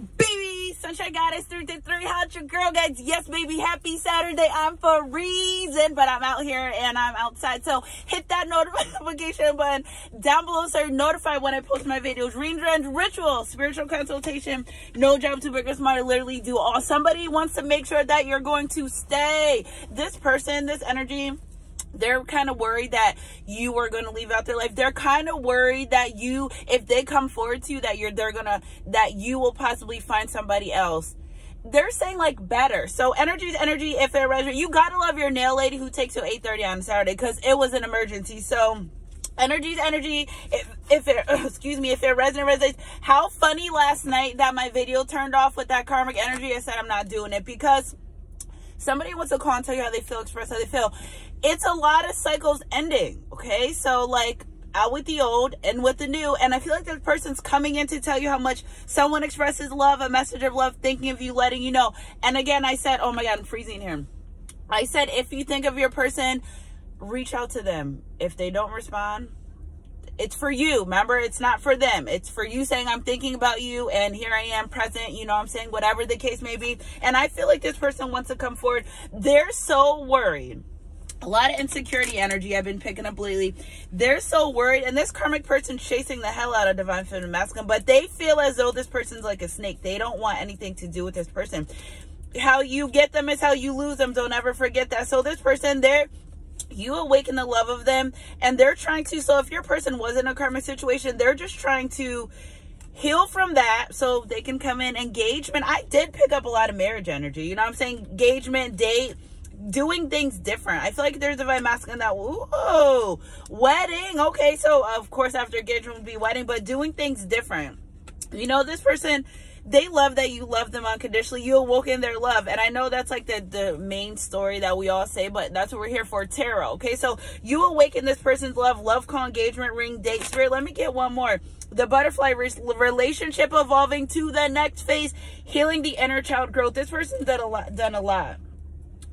baby. Sunshine Goddess 333. How's your girl, guys? Yes, baby. Happy Saturday. I'm for a reason, but I'm out here and I'm outside. So hit that notification button down below so you're notified when I post my videos. Reading ritual, spiritual consultation, no job too big or smart. Literally do all. Somebody wants to make sure that you're going to stay. This person, this energy, they're kind of worried that you are going to leave out their life. They're kind of worried that you if they come forward to you that you're they're gonna that you will possibly find somebody else. They're saying like better. So energy is energy. If they're resident you gotta love your nail lady who takes you 8 30 on saturday because it was an emergency. So energy is energy. If if it excuse me if it resonates resonates how funny last night that my video turned off with that karmic energy. I said i'm not doing it because somebody wants to call and tell you how they feel express how they feel it's a lot of cycles ending. Okay. So like out with the old and with the new. And I feel like this person's coming in to tell you how much someone expresses love, a message of love, thinking of you, letting you know. And again, I said, oh my God, I'm freezing here. I said, if you think of your person, reach out to them. If they don't respond, it's for you. Remember, it's not for them. It's for you saying, I'm thinking about you and here I am present. You know I'm saying? Whatever the case may be. And I feel like this person wants to come forward. They're so worried a lot of insecurity energy I've been picking up lately. They're so worried, and this karmic person's chasing the hell out of divine feminine masculine, but they feel as though this person's like a snake. They don't want anything to do with this person. How you get them is how you lose them. Don't ever forget that. So this person, they're you awaken the love of them, and they're trying to. So if your person was in a karmic situation, they're just trying to heal from that so they can come in engagement. I did pick up a lot of marriage energy. You know what I'm saying? Engagement, date doing things different. I feel like there's a divine masculine that, ooh, wedding. Okay, so of course after engagement would be wedding, but doing things different. You know, this person, they love that you love them unconditionally. You awoke in their love. And I know that's like the, the main story that we all say, but that's what we're here for, tarot. Okay, so you awaken this person's love, love call, engagement ring, date, spirit. Let me get one more. The butterfly relationship evolving to the next phase, healing the inner child growth. This person's done a lot, done a lot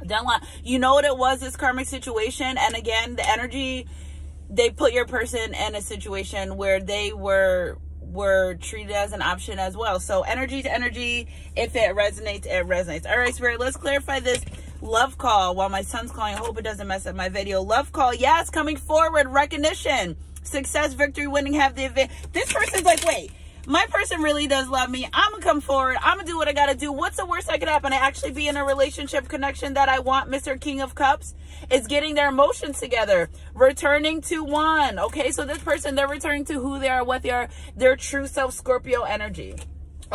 done a lot. You know what it was, this karmic situation. And again, the energy, they put your person in a situation where they were were treated as an option as well. So energy to energy, if it resonates, it resonates. All right, Spirit, let's clarify this love call while my son's calling. I hope it doesn't mess up my video. Love call, yes, coming forward, recognition, success, victory, winning, have the event. This person's like, wait, my person really does love me. I'm gonna come forward. I'm gonna do what I gotta do. What's the worst that could happen? I actually be in a relationship connection that I want. Mr. King of Cups is getting their emotions together, returning to one. Okay, so this person, they're returning to who they are, what they are, their true self, Scorpio energy.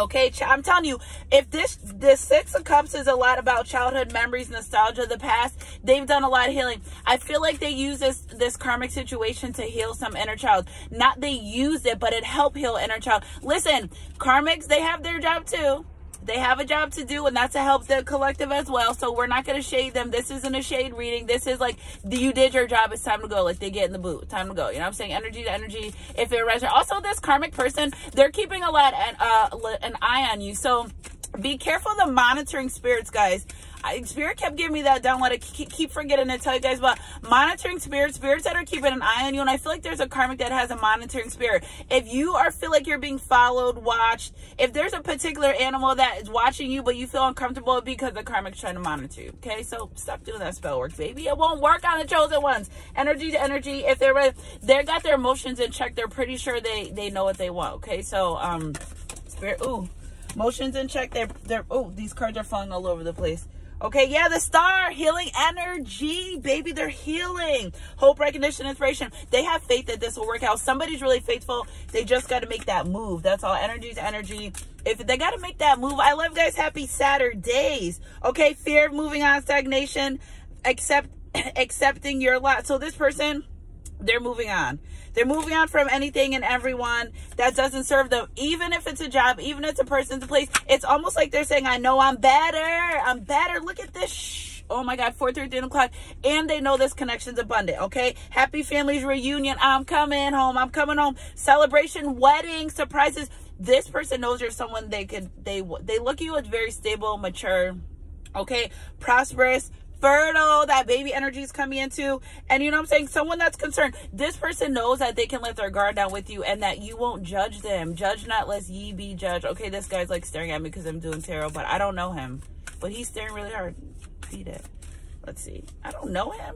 Okay, I'm telling you, if this this Six of Cups is a lot about childhood memories, nostalgia of the past, they've done a lot of healing. I feel like they use this this karmic situation to heal some inner child. Not they used it, but it helped heal inner child. Listen, karmics, they have their job too they have a job to do and that's to help the collective as well. So we're not going to shade them. This isn't a shade reading. This is like you did your job. It's time to go. Like they get in the boot. Time to go. You know what i'm saying? Energy to energy. If it resonates also this karmic person they're keeping a lot and uh an eye on you. So be careful the monitoring spirits guys I, spirit kept giving me that download. I keep forgetting to tell you guys about monitoring spirits, spirits that are keeping an eye on you. And I feel like there's a karmic that has a monitoring spirit. If you are feel like you're being followed, watched, if there's a particular animal that is watching you, but you feel uncomfortable because the karmic's trying to monitor you. Okay, so stop doing that spell work, baby. It won't work on the chosen ones. Energy to energy. If they're ready, they got their emotions in check. They're pretty sure they they know what they want. Okay, so um, spirit. Ooh, motions in check. They're they're. Oh, these cards are falling all over the place. Okay, yeah, the star, healing energy, baby, they're healing. Hope, recognition, inspiration. They have faith that this will work out. Somebody's really faithful. They just got to make that move. That's all. Energy to energy. If they got to make that move, I love guys. Happy Saturdays. Okay, fear of moving on, stagnation, accept, accepting your lot. So this person, they're moving on. They're moving on from anything and everyone that doesn't serve them. Even if it's a job, even if it's a person, person's place, it's almost like they're saying, I know I'm better. I'm better. Look at this. Shh. Oh my God, 4 13 o'clock. And they know this connection's abundant. Okay. Happy families reunion. I'm coming home. I'm coming home. Celebration, wedding, surprises. This person knows you're someone they could, they, they look at you as very stable, mature, okay, prosperous, fertile that baby energy is coming into. And you know I'm saying? Someone that's concerned. This person knows that they can let their guard down with you and that you won't judge them. Judge not lest ye be judged. Okay, this guy's like staring at me because I'm doing tarot, but I don't know him. But he's staring really hard. Beat it. Let's see. I don't know him.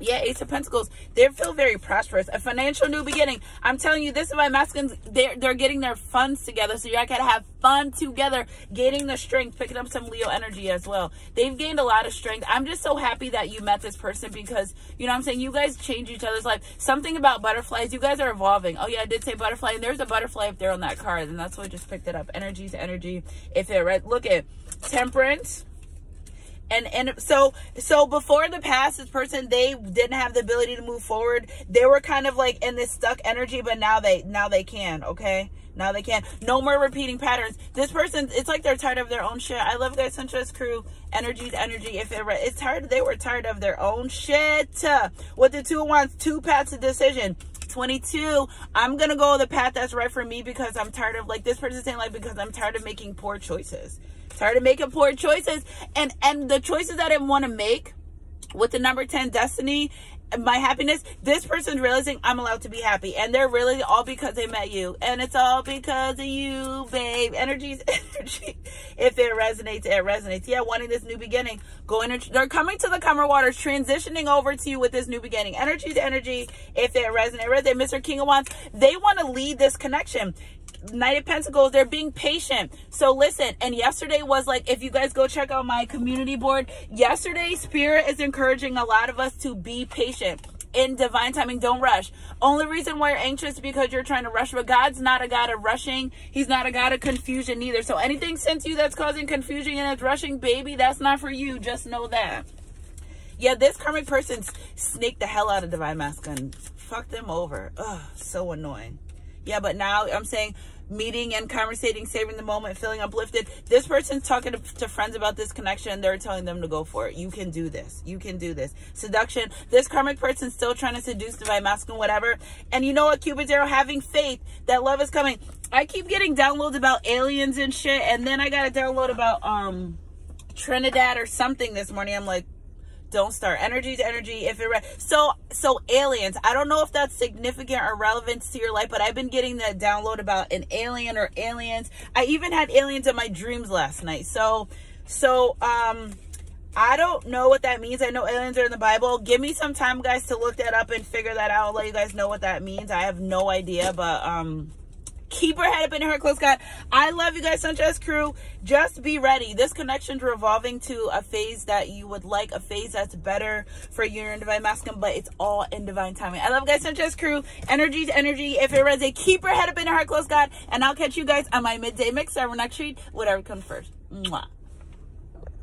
Yeah, Ace of Pentacles. They feel very prosperous. A financial new beginning. I'm telling you, this is my masculines. They're, they're getting their funds together. So you all gotta have fun together. Gaining the strength. Picking up some Leo energy as well. They've gained a lot of strength. I'm just so happy that you met this person because, you know I'm saying? You guys change each other's life. Something about butterflies. You guys are evolving. Oh, yeah, I did say butterfly. And there's a butterfly up there on that card. And that's why I just picked it up. Energy to energy. If it read, look at temperance and and so so before the past this person they didn't have the ability to move forward. They were kind of like in this stuck energy but now they now they can okay? Now they can. No more repeating patterns. This person it's like they're tired of their own shit. I love guys sunshine crew. Energy to energy. If it it's tired they were tired of their own shit. What the two wants two paths of decision 22 i'm gonna go the path that's right for me because i'm tired of like this person saying like because i'm tired of making poor choices Tired of making poor choices. And and the choices I didn't want to make with the number 10 destiny my happiness this person's realizing i'm allowed to be happy and they're really all because they met you and it's all because of you babe. Energy's energy. If it resonates it resonates. Yeah wanting this new beginning. Going To, they're coming to the Calmer waters transitioning over to you with this new beginning. Energy to energy. If it resonates resonate mr king of wands they want to lead this connection Knight of Pentacles, they're being patient. So listen, and yesterday was like, if you guys go check out my community board, yesterday Spirit is encouraging a lot of us to be patient in divine timing. Don't rush. Only reason why you're anxious because you're trying to rush, but God's not a God of rushing. He's not a God of confusion either. So anything sent to you that's causing confusion and it's rushing, baby, that's not for you. Just know that. Yeah, this karmic person snaked the hell out of divine masculine. Fuck them over. Ugh, so annoying. Yeah, but now I'm saying meeting and conversating, saving the moment, feeling uplifted. This person's talking to, to, friends about this connection. and They're telling them to go for it. You can do this. You can do this. Seduction. This karmic person's still trying to seduce divine masculine, whatever. And you know what, Cupid Zero? Having faith that love is coming. I keep getting downloads about aliens and shit. And then I got a download about um Trinidad or something this morning. I'm like, don't start energy to energy if it so so aliens i don't know if that's significant or relevant to your life but i've been getting that download about an alien or aliens i even had aliens in my dreams last night so so um I don't know what that means. I know aliens are in the Bible. Give me some time, guys, to look that up and figure that out. I'll let you guys know what that means. I have no idea, but um, keep her head up in her close God. I love you guys, Sunshine Crew. Just be ready. This connection's revolving to a phase that you would like, a phase that's better for you and Divine Masculine, but it's all in divine timing. I love you guys, Sunshine Crew. Energy energy. If it resonates, keep her head up in her close God. And I'll catch you guys on my midday mix, our next treat, whatever comes first. Mwah.